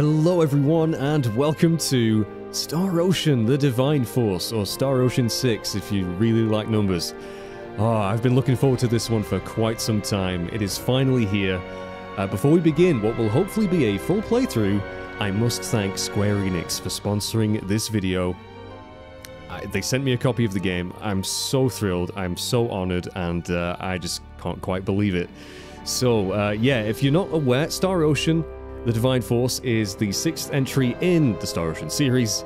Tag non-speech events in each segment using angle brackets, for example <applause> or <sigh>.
Hello, everyone, and welcome to Star Ocean The Divine Force, or Star Ocean 6 if you really like numbers. Oh, I've been looking forward to this one for quite some time. It is finally here. Uh, before we begin what will hopefully be a full playthrough, I must thank Square Enix for sponsoring this video. I, they sent me a copy of the game. I'm so thrilled, I'm so honored, and uh, I just can't quite believe it. So, uh, yeah, if you're not aware, Star Ocean the Divine Force is the sixth entry in the Star Ocean series,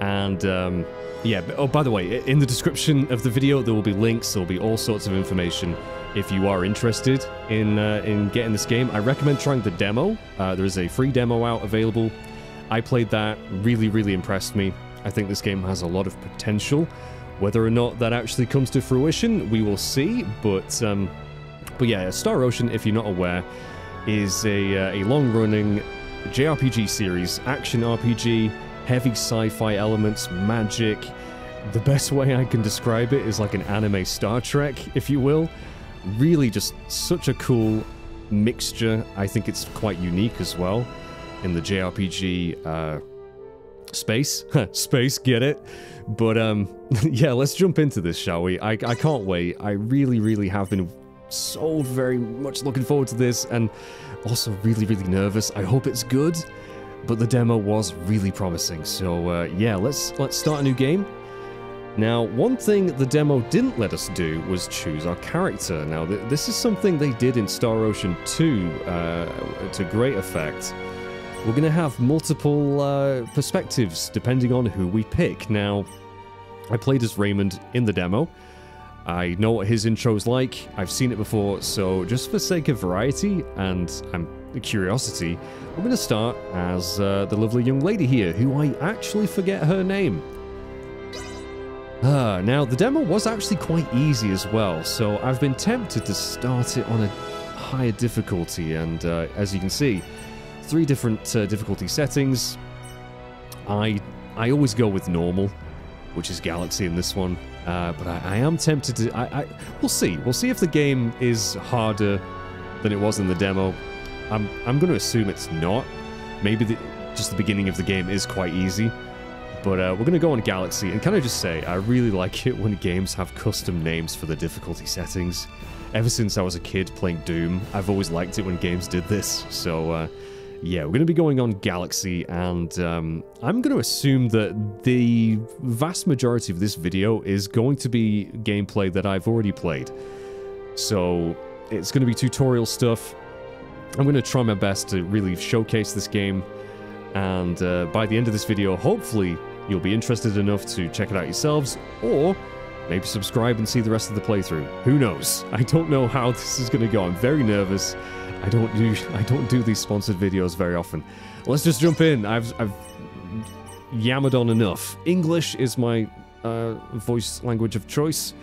and um, yeah, oh, by the way, in the description of the video, there will be links, there will be all sorts of information if you are interested in uh, in getting this game. I recommend trying the demo. Uh, there is a free demo out available. I played that, really, really impressed me. I think this game has a lot of potential. Whether or not that actually comes to fruition, we will see, but, um, but yeah, Star Ocean, if you're not aware, is a, uh, a long-running JRPG series, action RPG, heavy sci-fi elements, magic. The best way I can describe it is like an anime Star Trek, if you will. Really just such a cool mixture. I think it's quite unique as well in the JRPG uh, space. <laughs> space, get it? But um, <laughs> yeah, let's jump into this, shall we? I, I can't wait. I really, really have been so very much looking forward to this and also really, really nervous. I hope it's good, but the demo was really promising. So uh, yeah, let's let's start a new game. Now, one thing the demo didn't let us do was choose our character. Now, th this is something they did in Star Ocean 2 uh, to great effect. We're going to have multiple uh, perspectives depending on who we pick. Now, I played as Raymond in the demo. I know what his intro's like, I've seen it before, so just for sake of variety and um, curiosity, I'm going to start as uh, the lovely young lady here, who I actually forget her name. Uh, now, the demo was actually quite easy as well, so I've been tempted to start it on a higher difficulty, and uh, as you can see, three different uh, difficulty settings. I I always go with normal, which is Galaxy in this one. Uh, but I, I, am tempted to. I, I, we'll see. We'll see if the game is harder than it was in the demo. I'm I'm going to assume it's not. Maybe the, just the beginning of the game is quite easy. But uh, we're going to go on Galaxy and kind of just say I really like it when games have custom names for the difficulty settings. Ever since I was a kid playing Doom, I've always liked it when games did this. So. Uh, yeah, we're going to be going on Galaxy, and um, I'm going to assume that the vast majority of this video is going to be gameplay that I've already played. So it's going to be tutorial stuff. I'm going to try my best to really showcase this game, and uh, by the end of this video, hopefully you'll be interested enough to check it out yourselves, or maybe subscribe and see the rest of the playthrough. Who knows? I don't know how this is going to go. I'm very nervous. I don't do I don't do these sponsored videos very often. Let's just jump in. I've I've yammered on enough. English is my uh, voice language of choice,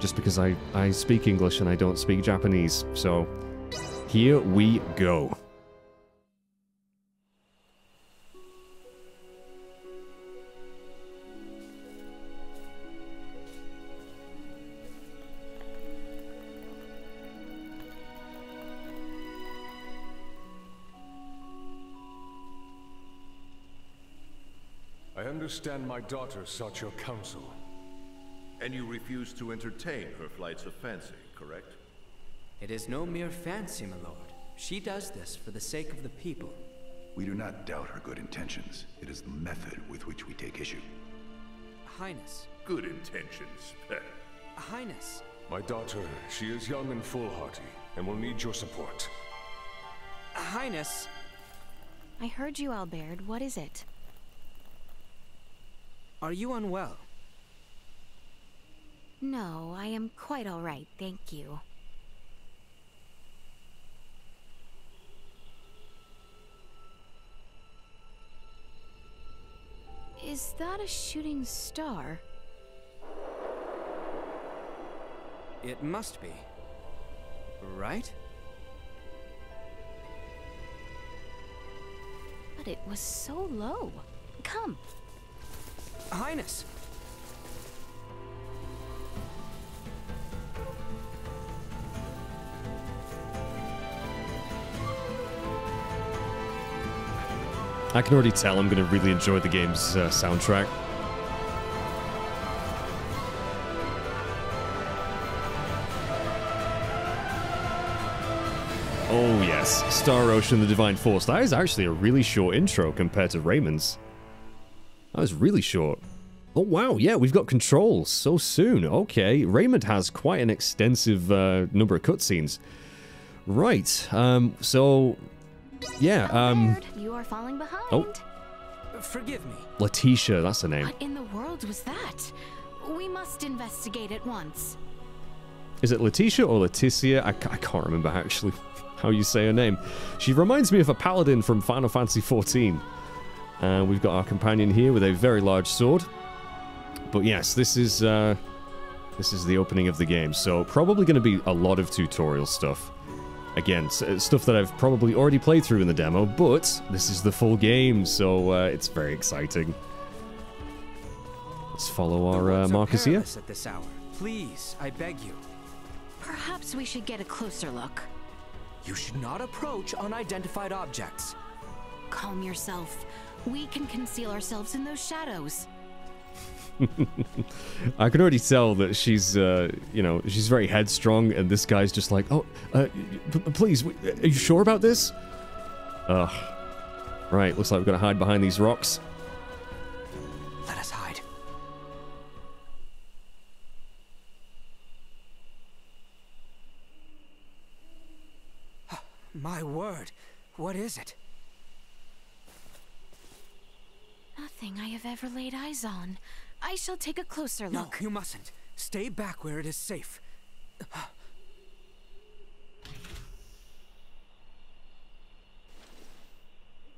just because I I speak English and I don't speak Japanese. So here we go. Understand my daughter sought your counsel. And you refused to entertain her flights of fancy, correct? It is no mere fancy, my lord. She does this for the sake of the people. We do not doubt her good intentions. It is the method with which we take issue. Highness. Good intentions, Highness. My daughter, she is young and foolhardy, and will need your support. Highness. I heard you, Albert. What is it? Are you unwell? No, I am quite all right, thank you. Is that a shooting star? It must be. Right? But it was so low. Come, Highness! I can already tell I'm going to really enjoy the game's uh, soundtrack. Oh yes, Star Ocean, the Divine Force. That is actually a really short intro compared to Raymond's. That was really short. Oh wow, yeah, we've got controls so soon. Okay, Raymond has quite an extensive uh, number of cutscenes. Right, um, so yeah, um, you are falling behind. Oh. Forgive me. Letitia, that's her name. What in the world was that? We must investigate at once. Is it Letitia or Leticia? I, I can't remember actually <laughs> how you say her name. She reminds me of a paladin from Final Fantasy XIV. And we've got our companion here with a very large sword. But yes, this is uh, this is the opening of the game, so probably going to be a lot of tutorial stuff. Again, uh, stuff that I've probably already played through in the demo, but this is the full game, so uh, it's very exciting. Let's follow our uh, Marcus here. at this hour. Please, I beg you. Perhaps we should get a closer look. You should not approach unidentified objects. Calm yourself. We can conceal ourselves in those shadows. <laughs> I can already tell that she's, uh, you know, she's very headstrong, and this guy's just like, oh, uh, p- p- please, are you sure about this? Ugh. Right, looks like we're gonna hide behind these rocks. Let us hide. <gasps> My word, what is it? I have ever laid eyes on. I shall take a closer No, look. you mustn't. Stay back where it is safe.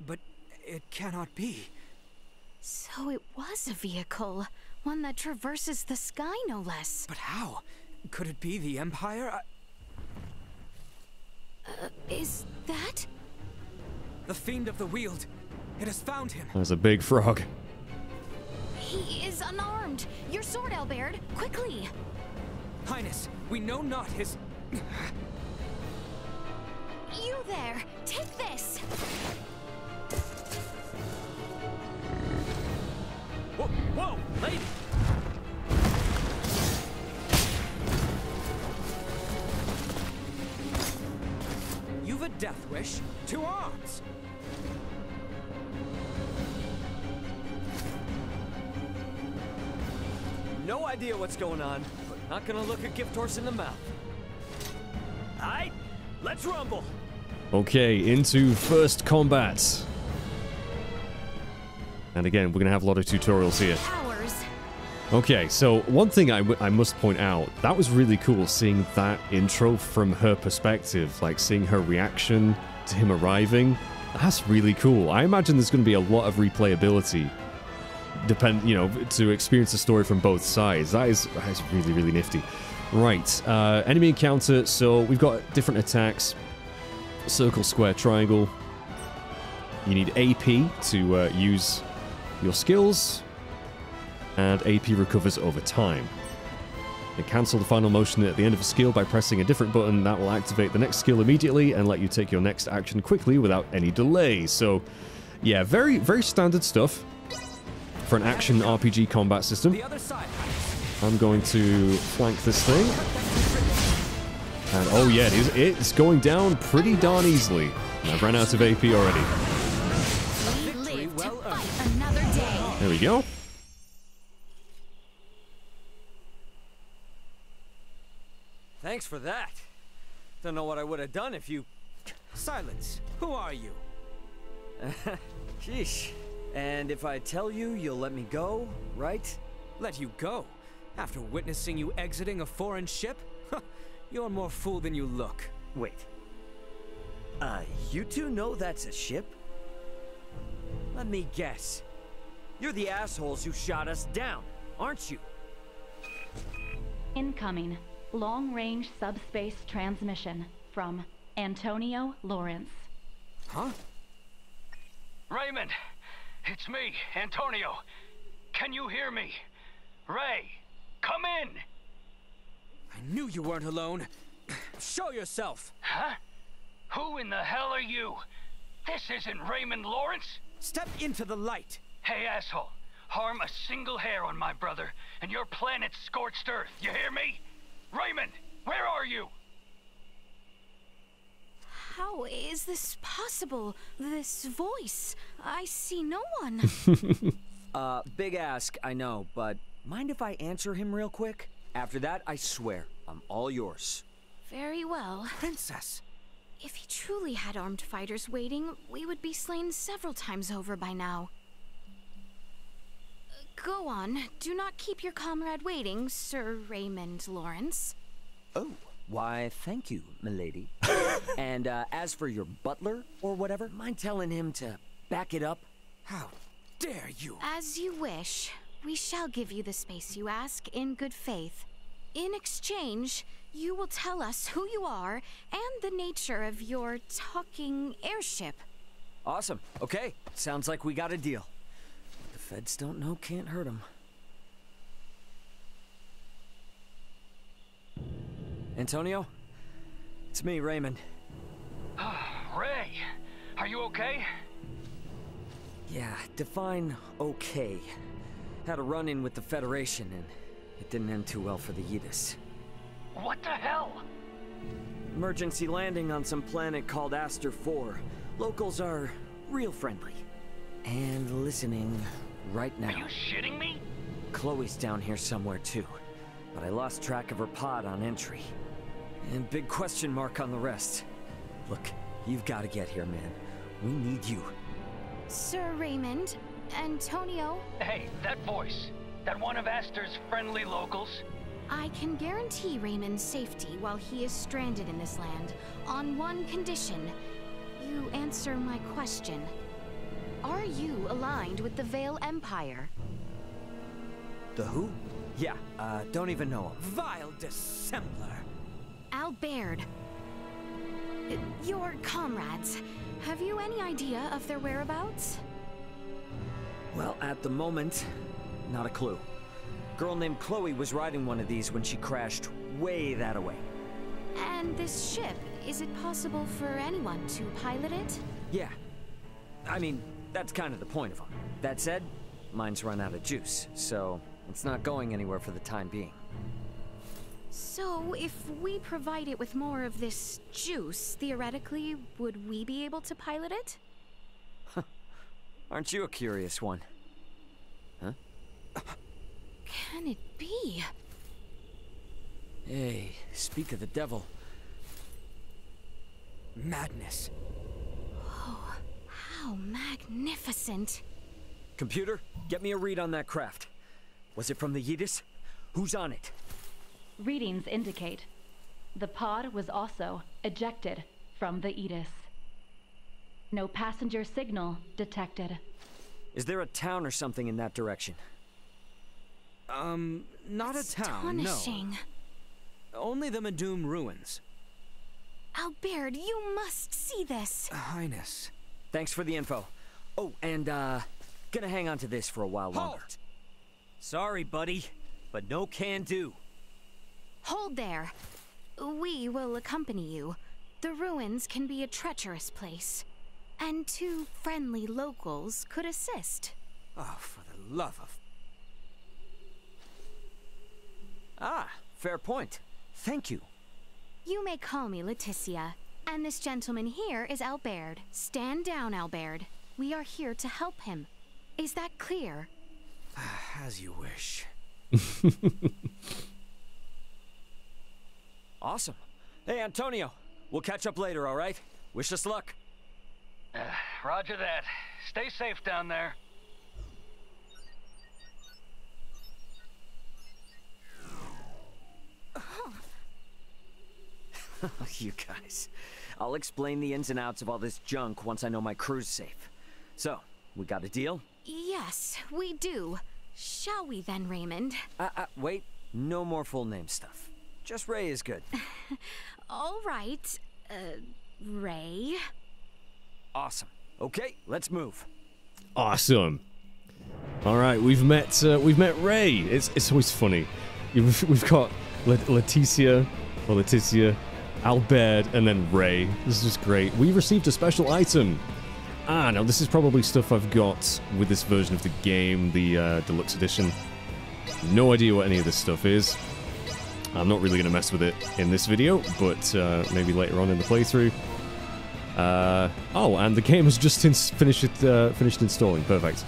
But it cannot be. So it was a vehicle. One that traverses the sky, no less. But how? Could it be the Empire? I- uh, Is that? the Fiend of the Weald. It has found him. There's a big frog. He is unarmed. Your sword, Albert. Quickly. Highness, we know not his. You there. Take this. Whoa, whoa, lady! You've a death wish. To arms! No idea what's going on, but not gonna look a gift horse in the mouth. Alright, let's rumble! Okay, into first combat. And again, we're gonna have a lot of tutorials here. Powers. Okay, so one thing I, w- I must point out, that was really cool seeing that intro from her perspective, like seeing her reaction to him arriving. That's really cool. I imagine there's going to be a lot of replayability, depend, you know, to experience the story from both sides. That is, that is really, really nifty. Right, uh, enemy encounter. So we've got different attacks: circle, square, triangle. You need AP to uh, use your skills and AP recovers over time. You cancel the final motion at the end of a skill by pressing a different button that will activate the next skill immediately and let you take your next action quickly without any delay. So, yeah, very, very standard stuff for an action RPG combat system. The other side, Highness. I'm going to flank this thing. And oh yeah, it is, it's going down pretty darn easily. And I've ran out of AP already. We victory live well to earned. fight another day. There we go. Thanks for that. Don't know what I would have done if you. Silence. Who are you? <laughs> Sheesh. And if I tell you, you'll let me go, right? Let you go? After witnessing you exiting a foreign ship? You're more fool than you look. Wait. Uh, you two know that's a ship? Let me guess. You're the assholes who shot us down, aren't you? Incoming long range subspace transmission from Antonio Lawrence. Huh? Raymond, it's me, Antonio. Can you hear me? Ray, come in. I knew you weren't alone. Show yourself. Huh? Who in the hell are you? This isn't Raymond Lawrence. Step into the light. Hey, asshole. Harm a single hair on my brother, and your planet's scorched earth. You hear me? Raymond, where are you? How is this possible? This voice? I see no one. <laughs> Uh, big ask, I know, but mind if I answer him real quick? After that, I swear, I'm all yours. Very well. Princess. If he truly had armed fighters waiting, we would be slain several times over by now. Go on. Do not keep your comrade waiting, Sir Raymond Lawrence. Oh, why, thank you, milady. <laughs> and uh, as for your butler or whatever, mind telling him to back it up? How dare you? As you wish. We shall give you the space you ask in good faith. In exchange, you will tell us who you are and the nature of your talking airship. Awesome. Okay, sounds like we got a deal. The feds don't know can't hurt them. Antonio? It's me, Raymond. Ah, Ray, are you okay? Yeah, define okay. Had a run-in with the Federation, and it didn't end too well for the Ydas. What the hell? Emergency landing on some planet called Aster 4. Locals are real friendly. And listening right now. Are you shitting me? Chloe's down here somewhere too. But I lost track of her pod on entry. And big question mark on the rest. Look, you've got to get here, man. We need you. Sir Raymond, Antonio, Hey, that voice. That one of Aster's friendly locals? I can guarantee Raymond's safety while he is stranded in this land on one condition. You answer my question. Are you aligned with the Vale Empire? The who? Yeah, uh, don't even know him. Vile dissembler. Albert. Your comrades. Have you any idea of their whereabouts? Well, at the moment, not a clue. Girl named Chloe was riding one of these when she crashed way that away. And this ship, is it possible for anyone to pilot it? Yeah. I mean, that's kind of the point of them. That said, mine's run out of juice, so it's not going anywhere for the time being. So, if we provide it with more of this juice, theoretically, would we be able to pilot it? <laughs> Aren't you a curious one? Huh? Can it be? Hey, speak of the devil. Madness. Oh, how magnificent. Computer, get me a read on that craft. Was it from the Ydas? Who's on it? Readings indicate the pod was also ejected from the Ydas. No passenger signal detected. Is there a town or something in that direction? Um, not a town, no. Astonishing. Only the Medum ruins. Albert, you must see this. Highness. Thanks for the info. Oh, and, uh, gonna hang on to this for a while longer. Halt! Sorry, buddy, but no can do. Hold there. We will accompany you. The ruins can be a treacherous place. And two friendly locals could assist. Oh, for the love of... Ah, fair point. Thank you. You may call me Laeticia. And this gentleman here is Albert. Stand down, Albert. We are here to help him. Is that clear? As you wish. <laughs> Awesome. Hey, Antonio, we'll catch up later, all right? Wish us luck. Uh, <sighs> roger that. Stay safe down there. <laughs> you guys. I'll explain the ins and outs of all this junk once I know my crew's safe. So, we got a deal? Yes, we do. Shall we then, Raymond? Uh, uh, wait. No more full name stuff. Just Ray is good. <laughs> All right. Uh, Ray? awesome. Okay, let's move. Awesome. All right, we've met uh, we've met Ray. It's it's always funny. We've, we've got La- Leticia or Leticia, Albert, and then Ray. This is just great. We received a special item. Ah, now this is probably stuff I've got with this version of the game, the uh, deluxe edition. No idea what any of this stuff is. I'm not really going to mess with it in this video, but uh, maybe later on in the playthrough. Uh, oh, and the game has just finished it, uh, finished installing. Perfect.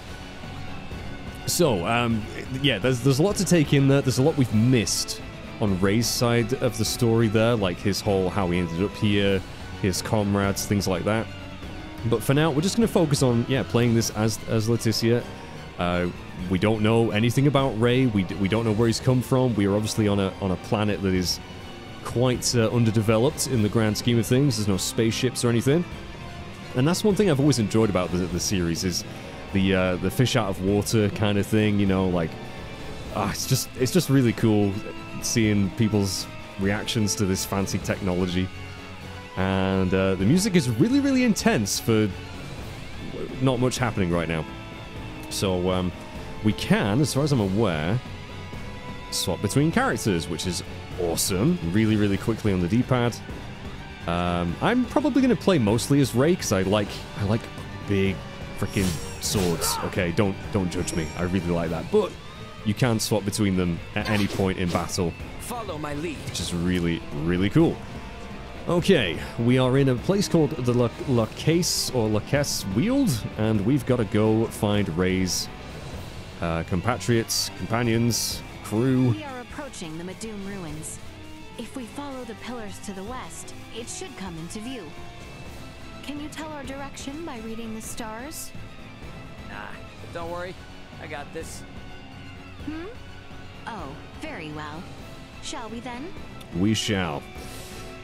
So, um, yeah, there's there's a lot to take in there. There's a lot we've missed on Ray's side of the story there, like his whole how he ended up here, his comrades, things like that. But for now, we're just going to focus on yeah playing this as as Leticia. Uh, we don't know anything about Ray. We, we don't know where he's come from. We are obviously on a on a planet that is quite uh, underdeveloped in the grand scheme of things. There's no spaceships or anything, and that's one thing I've always enjoyed about the, the series is the uh, the fish out of water kind of thing. You know, like uh, it's just it's just really cool seeing people's reactions to this fancy technology. And uh, the music is really, really intense for not much happening right now. So um, we can, as far as I'm aware, swap between characters, which is awesome. Really, really quickly on the D-pad. Um, I'm probably going to play mostly as Ray because I like I like big freaking swords. Okay, don't don't judge me. I really like that. But you can swap between them at any point in battle. Follow my lead. Which is really, really cool. Okay, we are in a place called the La, La Case or La Caisse Weald, and we've got to go find Ray's uh, compatriots, companions, crew. We are approaching the Madum ruins. If we follow the pillars to the west, it should come into view. Can you tell our direction by reading the stars? Nah, but don't worry. I got this. Hmm? Oh, very well. Shall we then? We shall.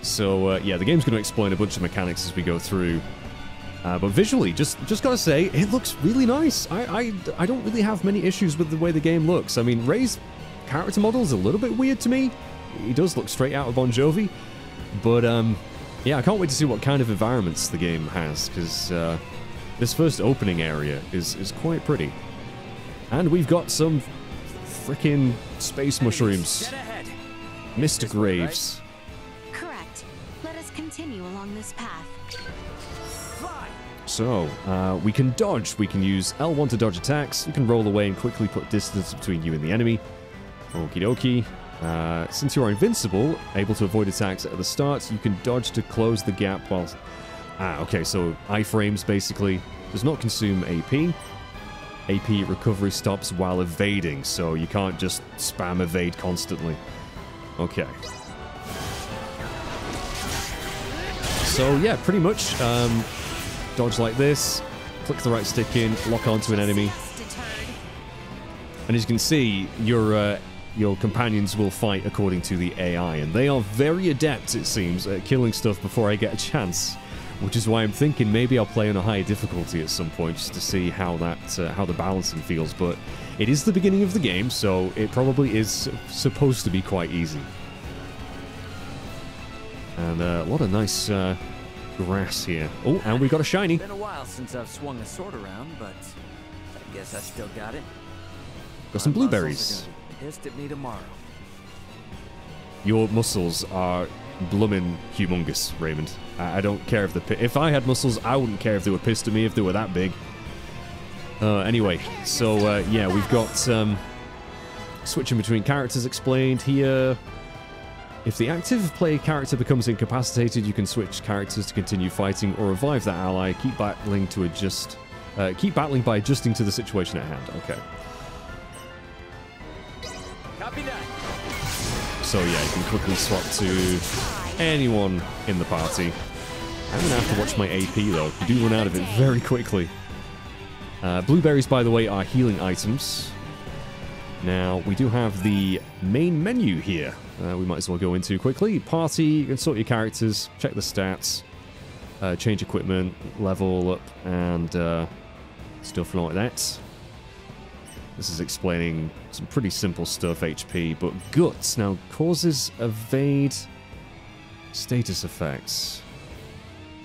So, uh, yeah, the game's going to explain a bunch of mechanics as we go through. Uh, but visually, just just gotta say, it looks really nice. I, I, I don't really have many issues with the way the game looks. I mean, Ray's character model is a little bit weird to me. He does look straight out of Bon Jovi. But, um, yeah, I can't wait to see what kind of environments the game has, because uh, this first opening area is, is quite pretty. And we've got some freaking space mushrooms. Mystic Graves. Correct. Let us continue along this path. So, uh, we can dodge. We can use L1 to dodge attacks. You can roll away and quickly put distance between you and the enemy. Okie dokie. Uh, since you are invincible, able to avoid attacks at the start, you can dodge to close the gap while... Ah, okay, so iframes basically does not consume AP. AP recovery stops while evading, so you can't just spam evade constantly. Okay. So yeah, pretty much um, dodge like this, click the right stick in, lock onto an enemy. And as you can see, your uh, your companions will fight according to the AI, and they are very adept, it seems, at killing stuff before I get a chance. Which is why I'm thinking maybe I'll play on a higher difficulty at some point just to see how that uh, how the balancing feels. But it is the beginning of the game, so it probably is supposed to be quite easy. And uh, a nice uh, grass here. Oh, and we got a shiny. Been a while since I've swung a sword around, but I guess I still got it. Got some blueberries. Pissed at me tomorrow. Your muscles are bloomin' humongous, Raymond. I, I don't care if the if I had muscles, I wouldn't care if they were pissed at me if they were that big. Uh, anyway, so uh, yeah, we've got um, switching between characters explained here. If the active player character becomes incapacitated, you can switch characters to continue fighting or revive that ally. Keep battling to adjust. Uh, keep battling by adjusting to the situation at hand. Okay. So yeah, you can quickly swap to anyone in the party. I'm gonna have to watch my AP though. You do run out of it very quickly. Uh, blueberries, by the way, are healing items. Now, we do have the main menu here. Uh, we might as well go into quickly. Party, you can sort your characters, check the stats, uh, change equipment, level up, and uh, stuff like that. This is explaining some pretty simple stuff, HP, but Guts now causes evade status effects.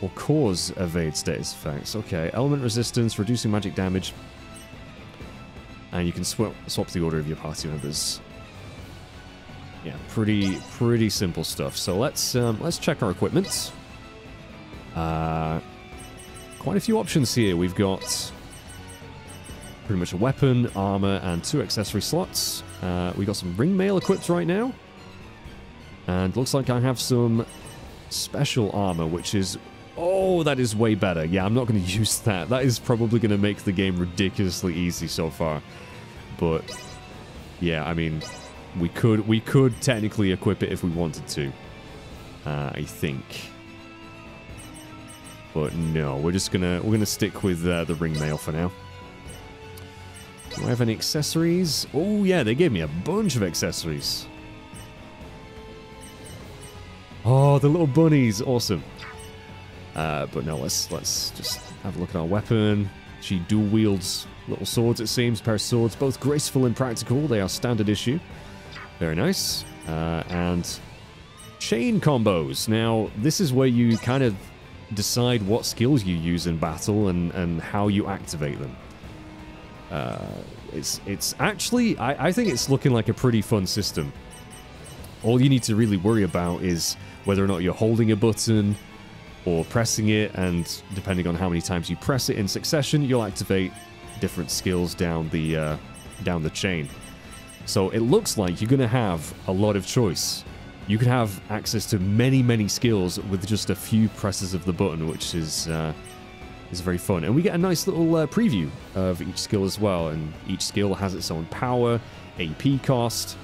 Or cause evade status effects. Okay, element resistance, reducing magic damage. And you can swap, swap the order of your party members. Yeah, pretty pretty simple stuff. So let's um, let's check our equipment. Uh, quite a few options here. We've got pretty much a weapon, armor, and two accessory slots. Uh, we got some ring mail equipped right now. And looks like I have some special armor, which is... Oh, that is way better. Yeah, I'm not going <laughs> to use that. That is probably going to make the game ridiculously easy so far. But, yeah, I mean, we could we could technically equip it if we wanted to. Uh, I think. But no, we're just gonna we're gonna stick with uh, the ring mail for now. Do I have any accessories? Oh yeah, they gave me a bunch of accessories. Oh, the little bunnies, awesome. Uh, but no, let's let's just have a look at our weapon. She dual wields little swords, it seems, pair of swords, both graceful and practical. They are standard issue. Very nice. Uh, and chain combos. Now, this is where you kind of decide what skills you use in battle and, and how you activate them. Uh, it's it's actually I, I think it's looking like a pretty fun system. All you need to really worry about is whether or not you're holding a button or pressing it, and depending on how many times you press it in succession, you'll activate different skills down the uh, down the chain. So it looks like you're going to have a lot of choice. You could have access to many, many skills with just a few presses of the button, which is uh, is very fun. And we get a nice little uh, preview of each skill as well. And each skill has its own power, AP cost,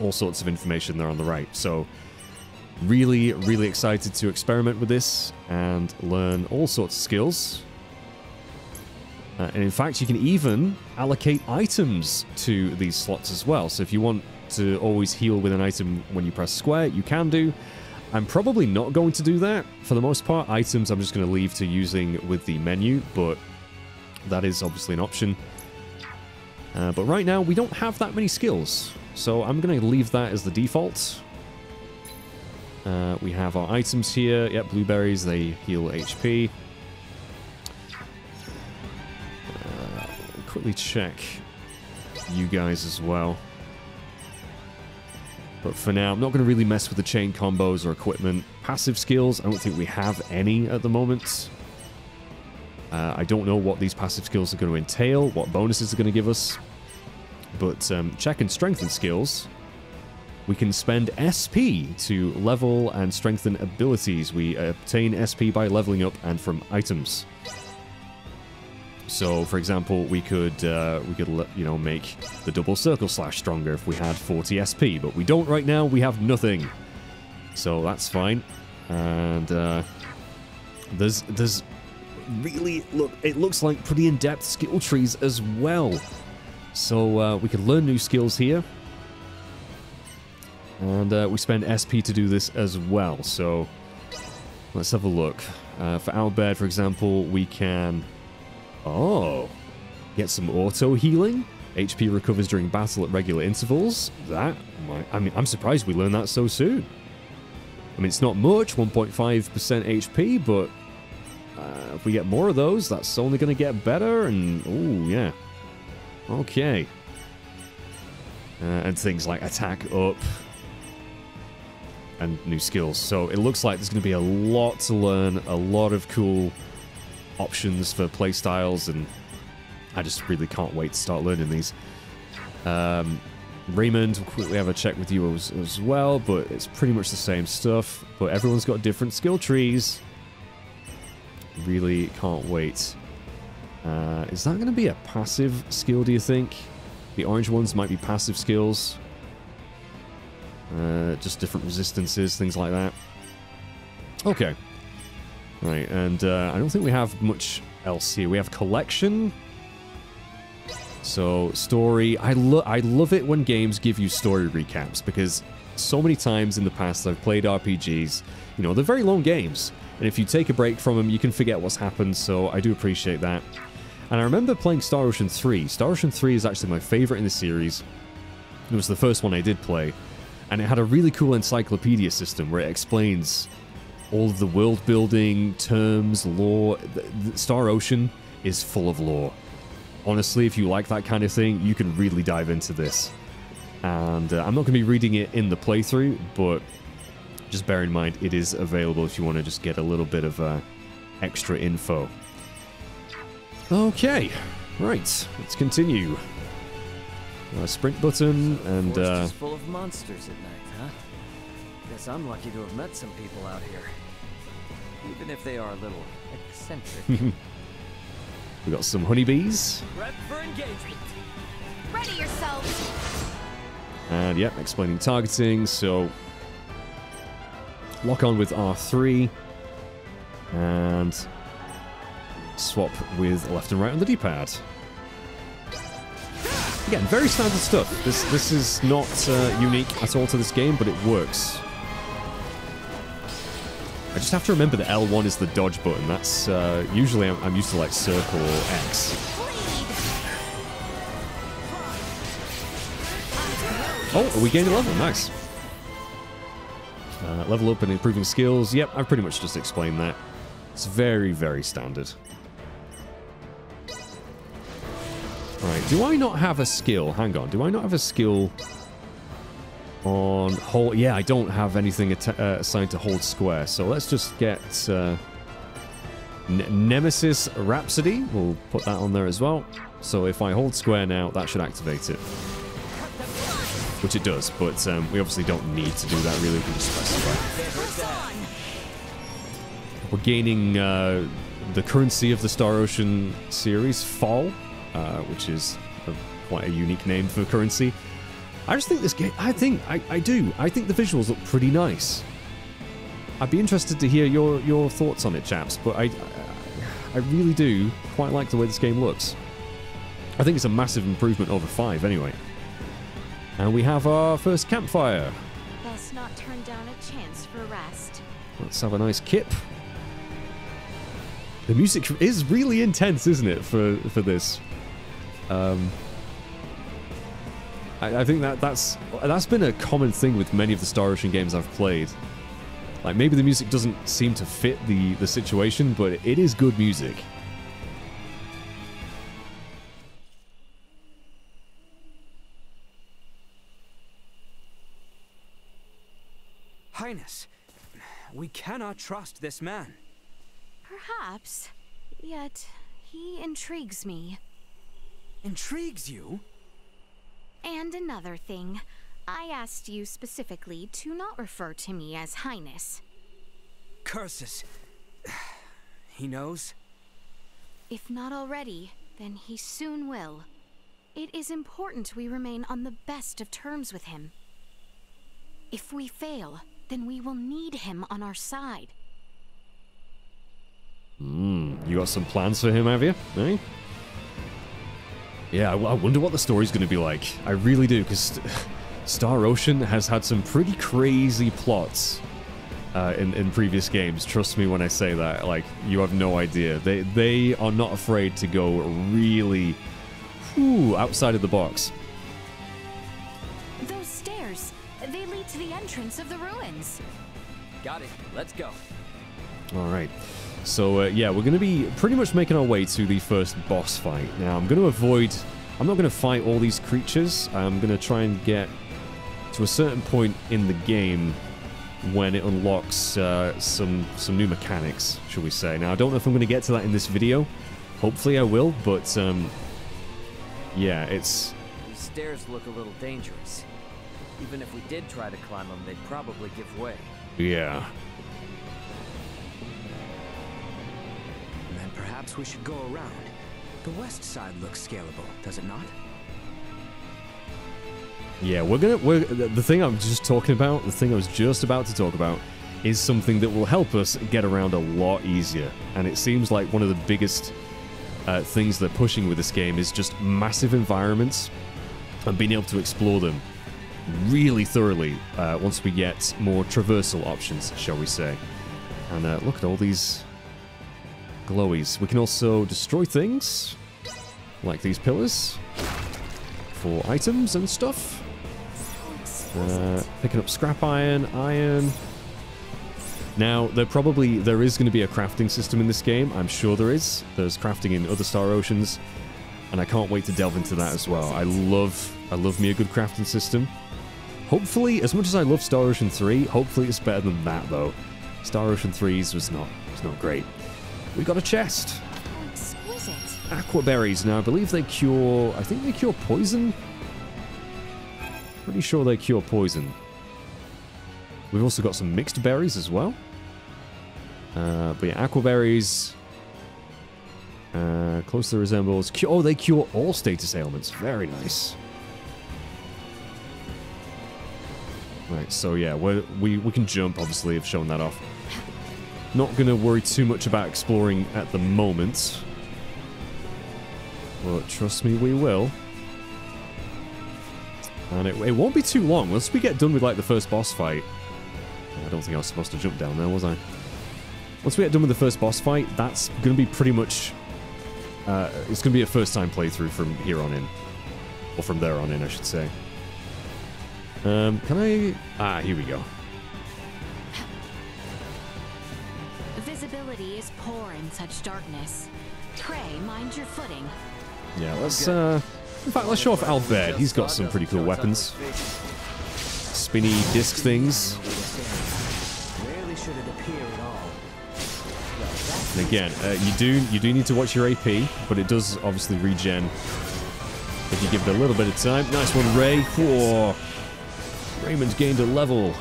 all sorts of information there on the right. So really, really excited to experiment with this and learn all sorts of skills. Uh, and in fact, you can even allocate items to these slots as well. So if you want to always heal with an item when you press square, you can do. I'm probably not going to do that for the most part. Items I'm just going to leave to using with the menu, but that is obviously an option. Uh, but right now, we don't have that many skills. So I'm going to leave that as the default. Uh, we have our items here. Yep, blueberries, they heal HP. Quickly check you guys as well. But for now, I'm not going to really mess with the chain combos or equipment. Passive skills, I don't think we have any at the moment. Uh, I don't know what these passive skills are going to entail, what bonuses are going to give us. But um, check and strengthen skills. We can spend SP to level and strengthen abilities. We obtain SP by leveling up and from items. So, for example, we could uh, we could you know make the double circle slash stronger if we had 40 SP, but we don't right now. We have nothing, so that's fine. And uh, there's there's really look. It looks like pretty in-depth skill trees as well. So uh, we could learn new skills here, and uh, we spend SP to do this as well. So let's have a look. Uh, for Albert, for example, we can Oh. Get some auto healing. HP recovers during battle at regular intervals. That might, I mean, I'm surprised we learned that so soon. I mean, it's not much, 1.5% HP, but uh, if we get more of those, that's only going to get better. And, oh, yeah. Okay. Uh, and things like attack up and new skills. So it looks like there's going to be a lot to learn, a lot of cool options for playstyles, and I just really can't wait to start learning these. Um, Raymond, we'll quickly have a check with you as, as well, but it's pretty much the same stuff, but everyone's got different skill trees. Really can't wait. Uh, is that going to be a passive skill, do you think? The orange ones might be passive skills. Uh, just different resistances, things like that. Okay. Right, and uh, I don't think we have much else here. We have collection. So, story. I, lo I love it when games give you story recaps because so many times in the past I've played RPGs, you know, they're very long games. And if you take a break from them, you can forget what's happened, so I do appreciate that. And I remember playing Star Ocean 3. Star Ocean 3 is actually my favorite in the series. It was the first one I did play. And it had a really cool encyclopedia system where it explains all of the world building, terms, lore. Star Ocean is full of lore. Honestly, if you like that kind of thing, you can really dive into this. And uh, I'm not going to be reading it in the playthrough, but just bear in mind it is available if you want to just get a little bit of uh, extra info. Okay, right, let's continue. Uh, sprint button and uh, full of monsters at night, huh? Guess I'm lucky to have met some people out here. Even if they are a little eccentric. <laughs> we got some honeybees. Prep for engagement. Ready yourselves! And yep, explaining targeting. So lock on with R3 and swap with left and right on the D-pad. Again, very standard stuff. This this is not uh, unique at all to this game, but it works. I just have to remember that L1 is the dodge button. That's uh, usually I'm, I'm used to like circle or X. Oh, we gained a level. Nice. Uh, level up and improving skills. Yep, I've pretty much just explained that. It's very, very standard. Right, do I not have a skill? Hang on, do I not have a skill on hold? Yeah, I don't have anything uh, assigned to hold square, so let's just get uh, Nemesis Rhapsody. We'll put that on there as well. So if I hold square now, that should activate it. Which it does, but um, we obviously don't need to do that really. We can just specify. We're gaining uh, the currency of the Star Ocean series, Fol, uh, which is a, quite a unique name for currency. I just think this game, I think, I, I do, I think the visuals look pretty nice. I'd be interested to hear your, your thoughts on it, chaps, but I, I really do quite like the way this game looks. I think it's a massive improvement over 5 anyway. And we have our first campfire. Best not turn down a chance for rest. Let's have a nice kip. The music is really intense, isn't it, for, for this? Um, I, I think that that's that's been a common thing with many of the Star Ocean games I've played. Like maybe the music doesn't seem to fit the the situation, but it is good music. Highness, we cannot trust this man. Perhaps, yet he intrigues me. Intrigues you? And another thing, I asked you specifically to not refer to me as Highness. Curses. <sighs> He knows? If not already, then he soon will. It is important we remain on the best of terms with him. If we fail, then we will need him on our side. Hmm, you got some plans for him, have you? Eh? Yeah, I, I wonder what the story's going to be like. I really do, because <laughs> Star Ocean has had some pretty crazy plots uh, in, in previous games. Trust me when I say that. Like, you have no idea. They, they are not afraid to go really whew, outside of the box. Those stairs, they lead to the entrance of the ruins. Got it. Let's go. All right. So, uh, yeah, we're going to be pretty much making our way to the first boss fight. Now, I'm going to avoid... I'm not going to fight all these creatures. I'm going to try and get to a certain point in the game when it unlocks uh, some, some new mechanics, shall we say. Now, I don't know if I'm going to get to that in this video. Hopefully I will, but... Um, yeah, it's... These stairs look a little dangerous. Even if we did try to climb them, they'd probably give way. Yeah. Perhaps we should go around. The west side looks scalable, does it not? Yeah, we're gonna. We're, the thing I'm just talking about, the thing I was just about to talk about, is something that will help us get around a lot easier. And it seems like one of the biggest uh, things they're pushing with this game is just massive environments and being able to explore them really thoroughly uh, once we get more traversal options, shall we say. And uh, look at all these glowies. We can also destroy things, like these pillars, for items and stuff. Uh, picking up scrap iron, iron. Now, there probably there is going to be a crafting system in this game. I'm sure there is. There's crafting in other Star Oceans, and I can't wait to delve into that as well. I love I love me a good crafting system. Hopefully, as much as I love Star Ocean 3, hopefully it's better than that though. Star Ocean 3's was not was not great. We got a chest. How exquisite. Aqua berries. Now, I believe they cure... I think they cure poison? Pretty sure they cure poison. We've also got some mixed berries as well. Uh, but yeah, aqua berries... Uh, closely resembles... Cure, oh, they cure all status ailments. Very nice. Right, so yeah, we we, we can jump, obviously, I've shown that off. Not going to worry too much about exploring at the moment. But trust me, we will. And it, it won't be too long. Once we get done with, like, the first boss fight... I don't think I was supposed to jump down there, was I? Once we get done with the first boss fight, that's going to be pretty much... Uh, it's going to be a first-time playthrough from here on in. Or from there on in, I should say. Um, can I... Ah, here we go. Visibility is poor in such darkness. Pray, mind your footing. Yeah, let's, uh... In fact, let's show off Albert. He's got some pretty cool weapons. Spinny disc things. Rarely should it appear at all. And again, uh, you do you do need to watch your AP, but it does obviously regen if you give it a little bit of time. Nice one, Ray. Whoa. Raymond's gained a level.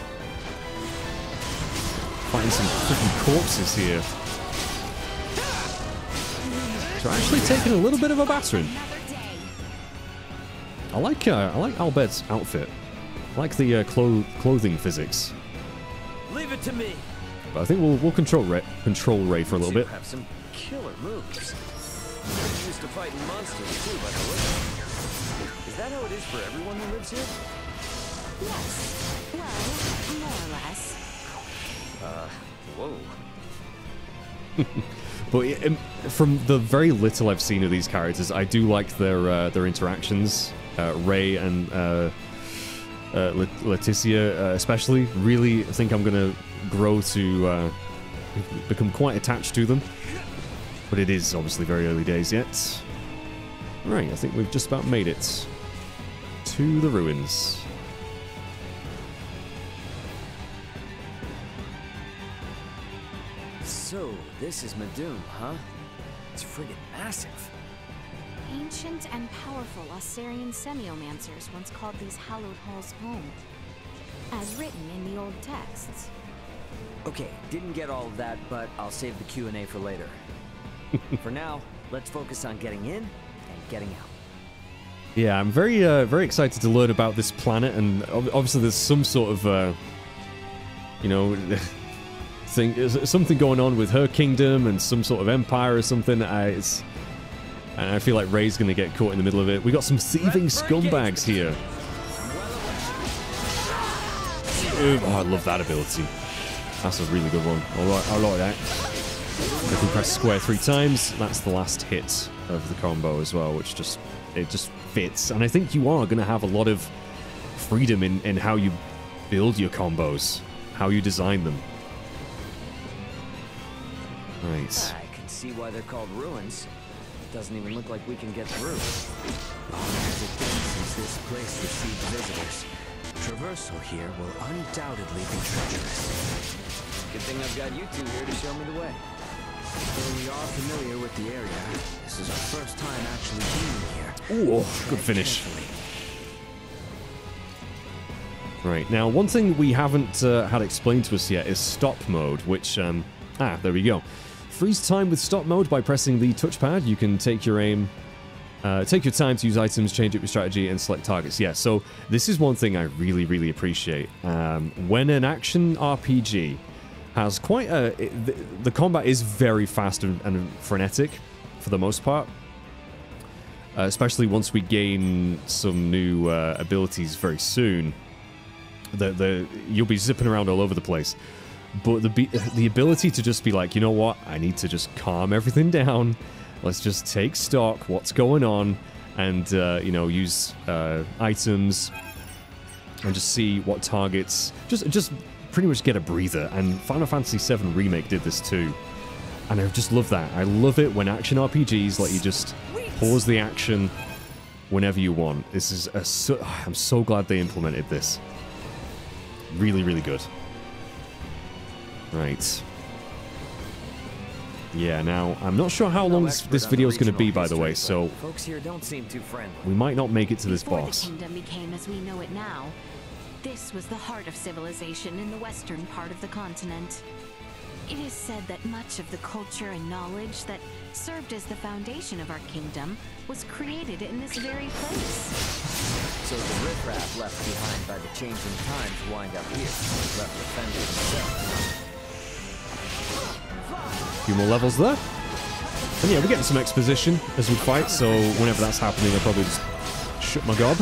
Fighting some freaking corpses here. So actually taking a little bit of a battering. Another. I like uh, I like Albert's outfit. I like the uh, clo clothing physics. Leave it to me. But I think we'll we'll control Ray, control Ray for a little bit. have some killer moves. You're used to fighting monsters too, by the way. Is that how it is for everyone who lives here? Yes. Well, more or less. Whoa. <laughs> But um, from the very little I've seen of these characters, I do like their uh, their interactions. Uh, Ray and uh, uh, Laeticia, uh, especially, really think I'm gonna grow to uh, become quite attached to them. But it is obviously very early days yet. Right, I think we've just about made it to the ruins. So, this is Madoom, huh? It's friggin' massive. Ancient and powerful Osirian semiomancers once called these hallowed halls home. As written in the old texts. Okay, didn't get all of that, but I'll save the Q&A for later. <laughs> for now, let's focus on getting in and getting out. Yeah, I'm very, uh, very excited to learn about this planet, and obviously there's some sort of, uh, you know, <laughs> thing, is- something going on with her kingdom and some sort of empire or something. I, and I feel like Ray's gonna get caught in the middle of it. We got some thieving scumbags here. Ooh, oh, I love that ability. That's a really good one. All right, I like that. If we press square three times, that's the last hit of the combo as well, which just it just fits. And I think you are going to have a lot of freedom in, in how you build your combos, how you design them. Right. I can see why they're called ruins. It Doesn't even look like we can get through. Has it been since this place received visitors. Traversal here will undoubtedly be treacherous. Good thing I've got you two here to show me the way. Though we are familiar with the area, this is our first time actually being here. Ooh, good finish. Right, now one thing we haven't uh, had explained to us yet is stop mode, which, um, ah, there we go. Freeze time with stop mode by pressing the touchpad. You can take your aim, uh, take your time to use items, change up your strategy, and select targets. Yeah, so this is one thing I really, really appreciate. Um, when an action RPG has quite a... It, the, the combat is very fast and, and frenetic, for the most part. Uh, especially once we gain some new uh, abilities very soon the the you'll be zipping around all over the place. But the the ability to just be like, you know what, I need to just calm everything <laughs> down. Let's just take stock, what's going on, and uh, you know use uh, items and just see what targets. Just just pretty much get a breather. And Final Fantasy VII Remake did this too, and I just love that. I love it when action RPGs let you just pause the action whenever you want. This is a so, I'm so glad they implemented this. Really, really good. Right. Yeah, now, I'm not sure how long this, this video is going to be, by the way, so Folks here don't seem too friendly. we might not make it to this Before boss. the kingdom became as we know it now, this was the heart of civilization in the western part of the continent. It is said that much of the culture and knowledge that served as the foundation of our kingdom was created in this very place. So the riffraff left behind by the changing times wind up here, left to fend for themselves. A few more levels there. And yeah, we're getting some exposition as we fight, so whenever that's happening, I'll probably just shut my gob.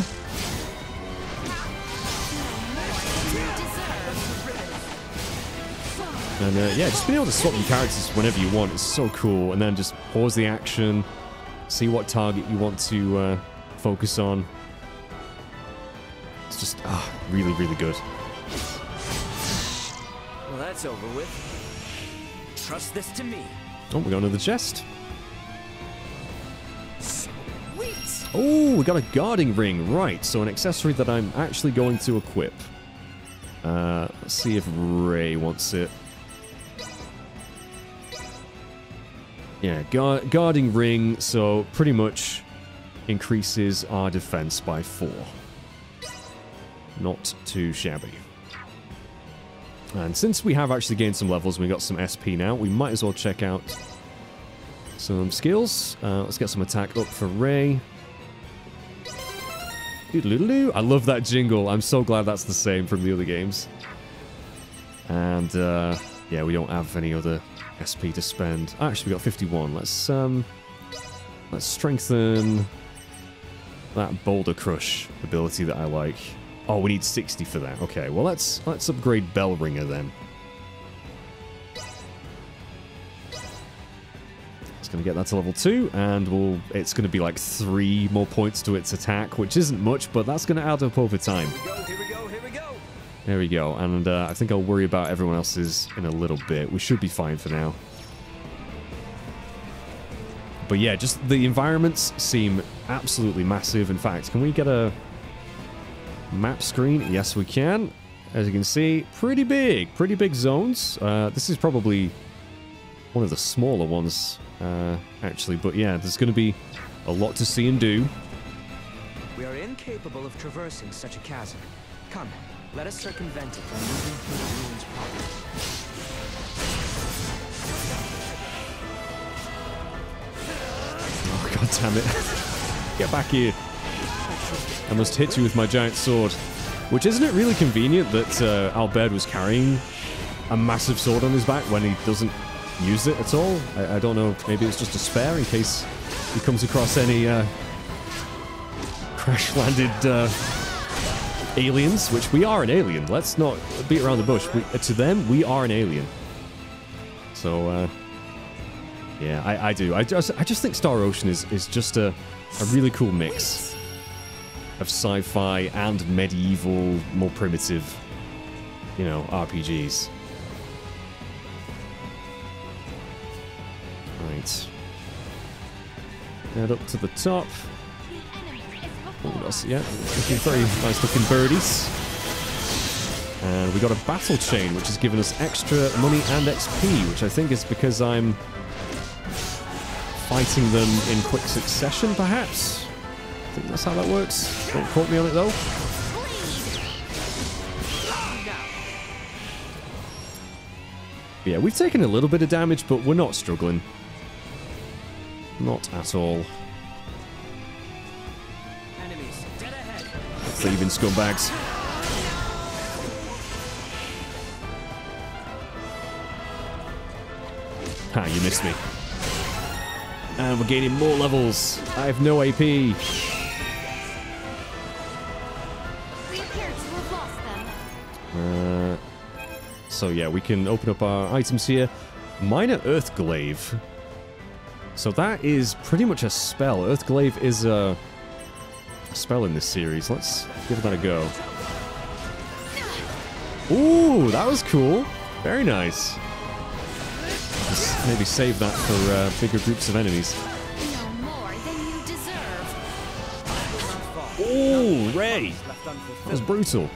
And uh, yeah, just being able to swap your characters whenever you want is so cool. And then just pause the action, see what target you want to uh, focus on. It's just ah, really, really good. Well, that's over with. Trust this to me. Oh, we got another chest. Sweet! Oh, we got a guarding ring. Right, so an accessory that I'm actually going to equip. Uh, let's see if Ray wants it. Yeah, guard guarding ring, so pretty much increases our defense by four. Not too shabby. And since we have actually gained some levels, and we got some SP now, we might as well check out some skills. Uh, let's get some attack up for Ray. I love that jingle. I'm so glad that's the same from the other games. And uh, yeah, we don't have any other SP to spend. Actually, we got 51. Let's um, let's strengthen that Boulder Crush ability that I like. Oh, we need 60 for that. Okay, well let's let's upgrade Bell Ringer then. It's going to get that to level 2, and we'll, it's going to be like 3 more points to its attack, which isn't much, but that's going to add up over time. Here we go, here we go, here we go! There we go, and uh, I think I'll worry about everyone else's in a little bit. We should be fine for now. But yeah, just the environments seem absolutely massive. In fact, can we get a map screen? Yes, we can. As you can see, pretty big, pretty big zones. Uh, this is probably one of the smaller ones, uh, actually. But yeah, there's going to be a lot to see and do. We are incapable of traversing such a chasm. Come, let us circumvent it by moving through the ruins proper. <laughs> Oh, god damn it. <laughs> Get back here. I must hit you with my giant sword. Which isn't it really convenient that uh, Albert was carrying a massive sword on his back when he doesn't use it at all? I, I don't know. Maybe it's just a spare in case he comes across any uh, crash landed uh, aliens, which we are an alien. Let's not beat around the bush. We, to them, we are an alien. So, uh, yeah, I, I do. I just I just think Star Ocean is is just a a really cool mix of sci-fi and medieval, more primitive, you know, RPGs. Right. Head up to the top. Oh, yeah, looking very nice looking birdies. And we got a battle chain, which has given us extra money and XP, which I think is because I'm fighting them in quick succession, perhaps? I think that's how that works. Don't quote me on it, though. Yeah, we've taken a little bit of damage, but we're not struggling. Not at all. Enemies, dead ahead! Thieving scumbags. Ha, you missed me. And we're gaining more levels. I have no AP. Uh, so yeah, we can open up our items here. Minor Earth Glaive. So that is pretty much a spell. Earth Glaive is a, spell in this series. Let's give that a go. Ooh, that was cool. Very nice. Just maybe save that for uh, bigger groups of enemies. No more than you deserve. Ooh, Ray! That was brutal.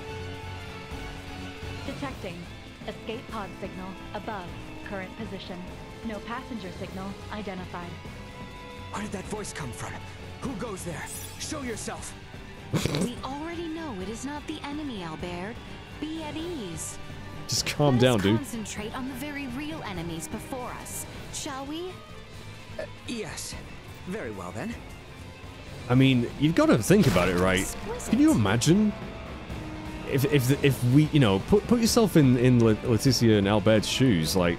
Detecting. Escape pod signal above current position. No passenger signal identified. Where did that voice come from? Who goes there? Show yourself! we already know it is not the enemy, Albert. Be at ease. Just calm Let down, us dude. concentrate on the very real enemies before us, shall we? Uh, yes. Very well then. I mean, you've got to think about it, right? Can you imagine if if if we, you know, put put yourself in in Le- Laeticia and Albert's shoes, like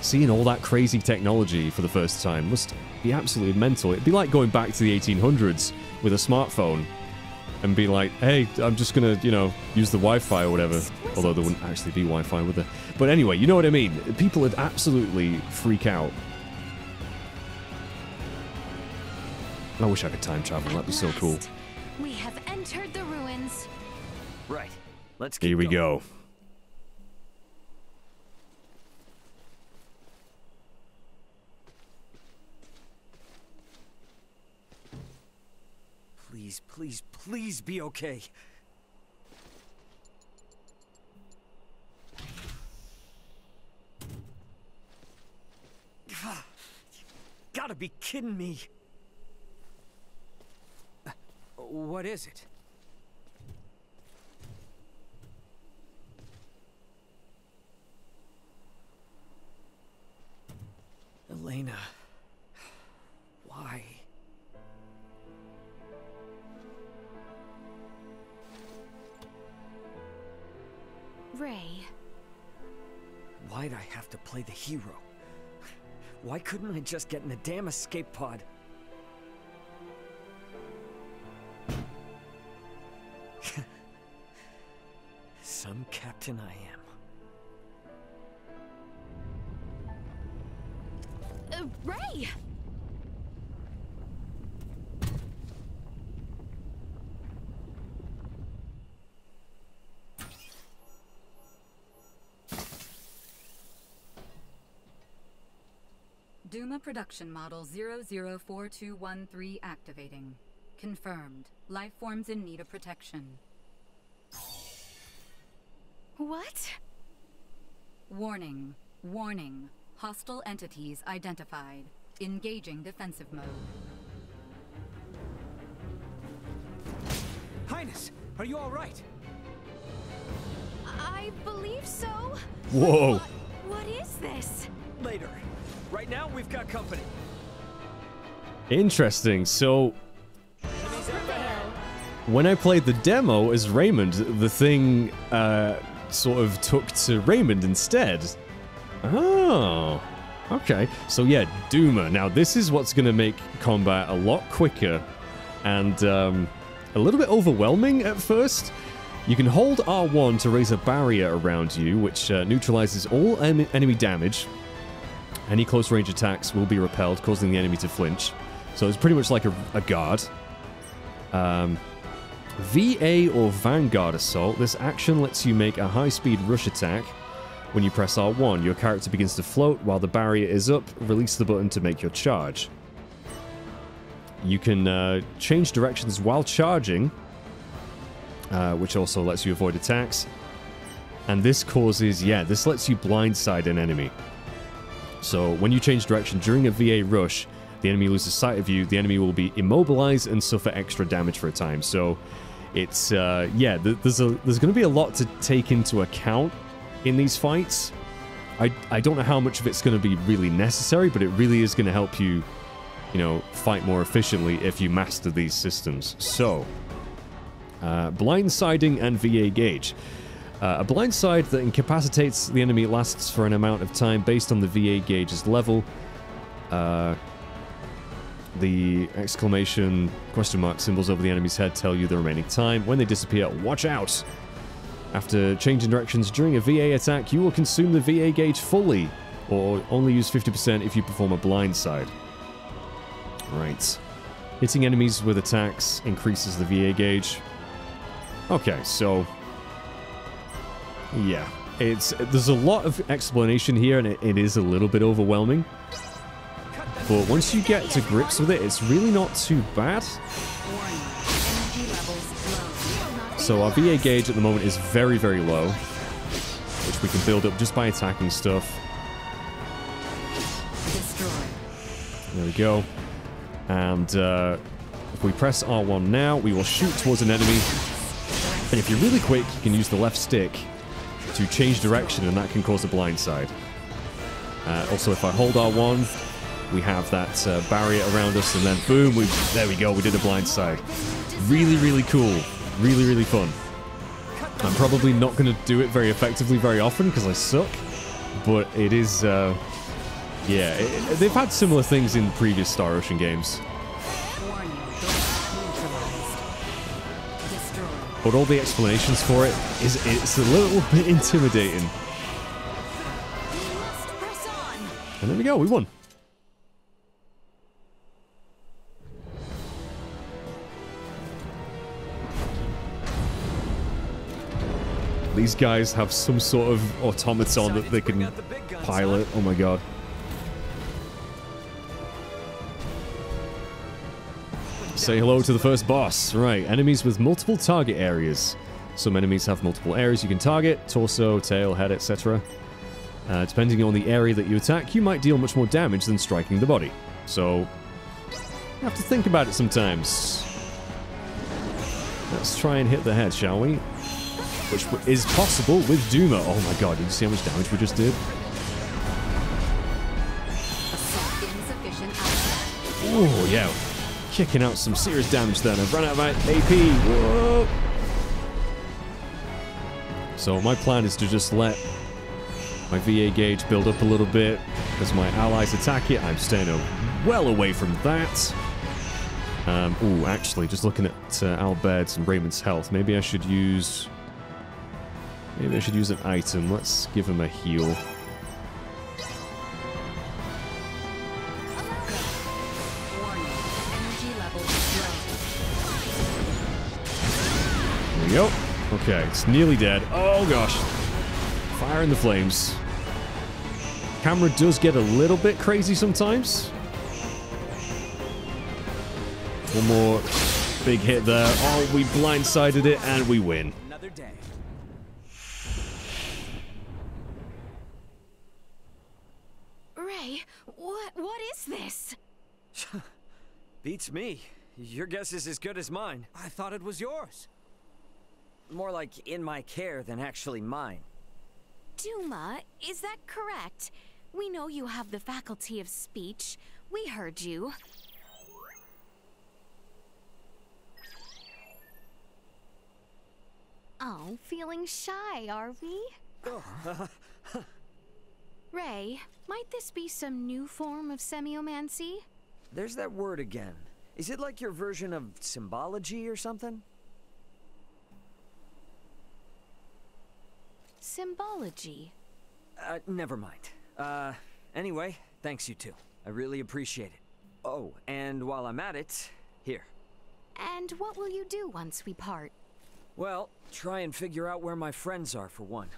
seeing all that crazy technology for the first time must be absolutely mental. It'd be like going back to the 1800s with a smartphone and be like, "Hey, I'm just gonna, you know, use the Wi-Fi or whatever." Although there wouldn't actually be Wi-Fi with it. But anyway, you know what I mean. People would absolutely freak out. I wish I could time travel. That'd be so cool. We have entered the ruins. Right. Let's Here we going. go. Please, please, please be okay. You Gotta be kidding me. Uh, what is it? Elena. Why? Ray, Why'd I have to play the hero? Why couldn't I just get in the damn escape pod? <laughs> Some captain I am. Ray! Duma production model 004213 activating. Confirmed. Life forms in need of protection. What? Warning. Warning. Hostile entities identified. Engaging defensive mode. Highness, are you all right? I believe so. Whoa. What is this? Later. Right now, we've got company. Interesting. So, when I played the demo as Raymond, the thing uh, sort of took to Raymond instead. Oh, okay. So yeah, Duma. Now this is what's going to make combat a lot quicker and um, a little bit overwhelming at first. You can hold R1 to raise a barrier around you, which uh, neutralizes all em- enemy damage. Any close range attacks will be repelled, causing the enemy to flinch. So it's pretty much like a, a guard. Um, VA or Vanguard Assault. This action lets you make a high speed rush attack. When you press R1, your character begins to float while the barrier is up. Release the button to make your charge. You can uh, change directions while charging, uh, which also lets you avoid attacks. And this causes, yeah, this lets you blindside an enemy. So when you change direction during a VA rush, the enemy loses sight of you, the enemy will be immobilized and suffer extra damage for a time. So it's, uh, yeah, th- there's, a, there's going to be a lot to take into account in these fights. I, I don't know how much of it's going to be really necessary, but it really is going to help you, you know, fight more efficiently if you master these systems. So, uh, blindsiding and VA gauge. Uh, a blindside that incapacitates the enemy lasts for an amount of time based on the VA gauge's level. Uh, the exclamation question mark symbols over the enemy's head tell you the remaining time. When they disappear, watch out! After changing directions during a VA attack, you will consume the VA gauge fully, or only use 50% if you perform a blindside. Right. Hitting enemies with attacks increases the VA gauge. Okay, so yeah, it's there's a lot of explanation here, and it, it is a little bit overwhelming. But once you get to grips with it, it's really not too bad. So our VA gauge at the moment is very, very low, which we can build up just by attacking stuff. There we go. And uh, if we press R1 now, we will shoot towards an enemy. And if you're really quick, you can use the left stick to change direction, and that can cause a blind side. Uh, also, if I hold R1, we have that uh, barrier around us, and then boom, we there we go, we did a blind side. Really, really cool. Really, really fun. I'm probably not going to do it very effectively very often because I suck, but it is, uh, yeah, it, they've had similar things in previous Star Ocean games, but all the explanations for it is it's a little bit <laughs> intimidating. And there we go, we won. These guys have some sort of automaton that they can pilot. Oh my god. Say hello to the first boss. Right, enemies with multiple target areas. Some enemies have multiple areas you can target torso, tail, head, etc. Uh, depending on the area that you attack, you might deal much more damage than striking the body. So, you have to think about it sometimes. Let's try and hit the head, shall we? Which is possible with Duma. Oh my god, did you see how much damage we just did? Oh, yeah. Kicking out some serious damage then. I've run out of AP. Whoa. So my plan is to just let my VA gauge build up a little bit. As my allies attack it, I'm staying well away from that. Um, ooh, actually, just looking at uh, Albert's and Raymond's health, maybe I should use... Maybe I should use an item. Let's give him a heal. There we go. Okay, it's nearly dead. Oh gosh. Fire in the flames. Camera does get a little bit crazy sometimes. One more big hit there. Oh, we blindsided it and we win. Another day. Ray, what what is this? Beats me. Your guess is as good as mine. I thought it was yours. More like in my care than actually mine. Duma, is that correct? We know you have the faculty of speech. We heard you. Oh, feeling shy, are we? <laughs> Ray, might this be some new form of semiomancy? There's that word again. Is it like your version of symbology or something? Symbology. Uh, never mind. Uh, anyway, thanks you two. I really appreciate it. Oh, and while I'm at it, here. And what will you do once we part? Well, try and figure out where my friends are for one.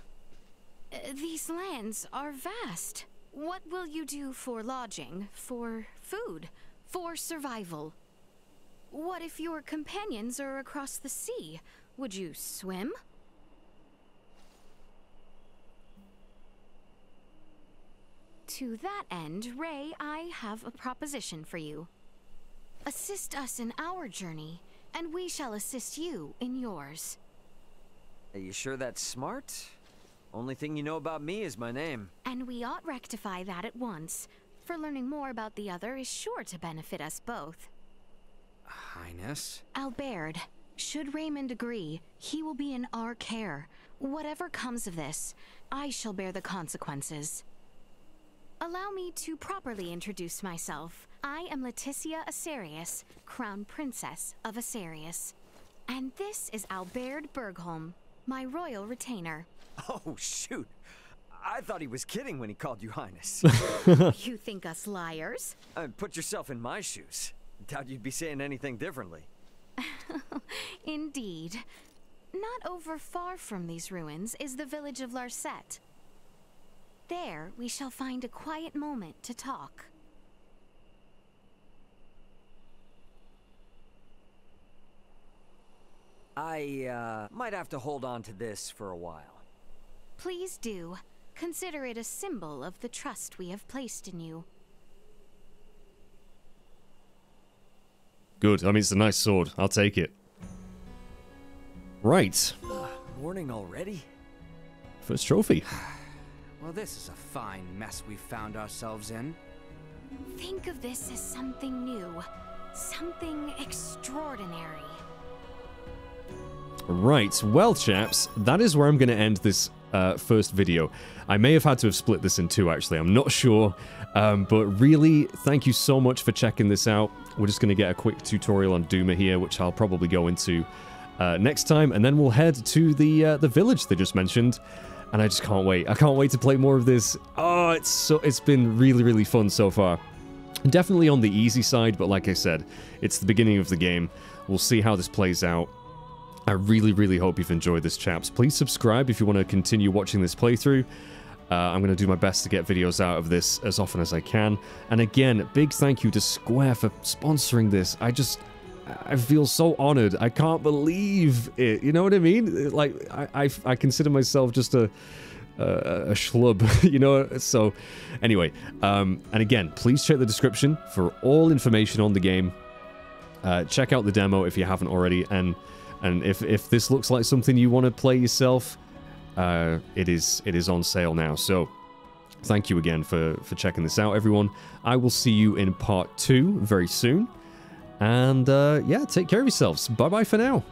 Uh, these lands are vast. What will you do for lodging, for food, for survival? What if your companions are across the sea? Would you swim? To that end, Ray, I have a proposition for you. Assist us in our journey, and we shall assist you in yours. Are you sure that's smart? Only thing you know about me is my name. And we ought rectify that at once, for learning more about the other is sure to benefit us both. Highness? Albert, should Raymond agree, he will be in our care. Whatever comes of this, I shall bear the consequences. Allow me to properly introduce myself. I am Laeticia Aucerius, Crown Princess of Aucerius. And this is Albert Bergholm, my royal retainer. <laughs> Oh, shoot. I thought he was kidding when he called you Highness. <laughs> you think us liars? uh, put yourself in my shoes. Doubt you'd be saying anything differently. <laughs> Indeed. Not over far from these ruins is the village of Larset. There we shall find a quiet moment to talk. I, uh, might have to hold on to this for a while. Please do. Consider it a symbol of the trust we have placed in you. Good. I mean, it's a nice sword. I'll take it. Right. Morning already? First trophy. Well, this is a fine mess we've found ourselves in. Think of this as something new. Something extraordinary. Right, well, chaps, that is where I'm going to end this uh, first video. I may have had to have split this in two, actually. I'm not sure. Um, but really, thank you so much for checking this out. We're just going to get a quick tutorial on Duma here, which I'll probably go into uh, next time. And then we'll head to the uh, the village they just mentioned. And I just can't wait. I can't wait to play more of this. Oh, it's so it's been really, really fun so far. Definitely on the easy side, but like I said, it's the beginning of the game. We'll see how this plays out. I really, really hope you've enjoyed this, chaps. Please subscribe if you want to continue watching this playthrough. Uh, I'm going to do my best to get videos out of this as often as I can. And again, big thank you to Square for sponsoring this. I just, I feel so honored. I can't believe it. You know what I mean? Like, I, I, I consider myself just a, a, a schlub, <laughs> you know? So, anyway, um, and again, please check the description for all information on the game. Uh, check out the demo if you haven't already, and and if if this looks like something you want to play yourself, uh, it is it is on sale now. So thank you again for for checking this out, everyone. I will see you in part two very soon, and uh, yeah, take care of yourselves. Bye bye for now.